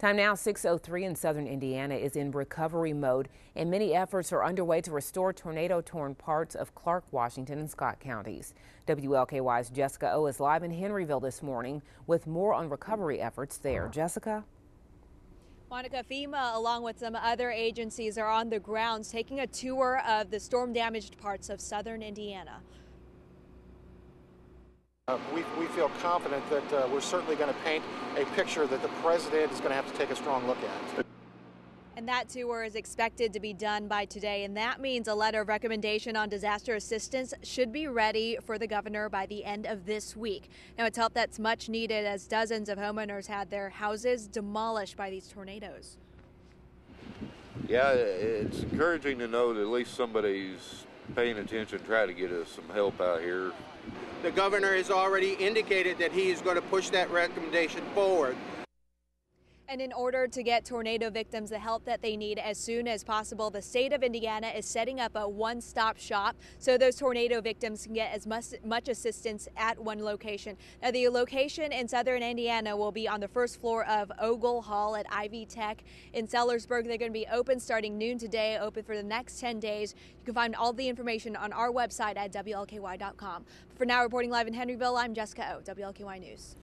Time now 603 in southern Indiana is in recovery mode and many efforts are underway to restore tornado torn parts of Clark, Washington and Scott counties. WLKY's Jessica O is live in Henryville this morning with more on recovery efforts there. Jessica? Monica FEMA, along with some other agencies, are on the grounds taking a tour of the storm damaged parts of southern Indiana. Uh, we, we feel confident that uh, we're certainly going to paint a picture that the president is going to have to take a strong look at. And that tour is expected to be done by today, and that means a letter of recommendation on disaster assistance should be ready for the governor by the end of this week. Now, it's help that's much needed as dozens of homeowners had their houses demolished by these tornadoes. Yeah, it's encouraging to know that at least somebody's paying attention, try to get us some help out here. The governor has already indicated that he is going to push that recommendation forward. And in order to get tornado victims the help that they need as soon as possible, the state of Indiana is setting up a one stop shop so those tornado victims can get as much, much assistance at one location. Now, the location in southern Indiana will be on the first floor of Ogle Hall at Ivy Tech in Sellersburg. They're going to be open starting noon today, open for the next 10 days. You can find all the information on our website at WLKY.com. For now, reporting live in Henryville, I'm Jessica O, WLKY News.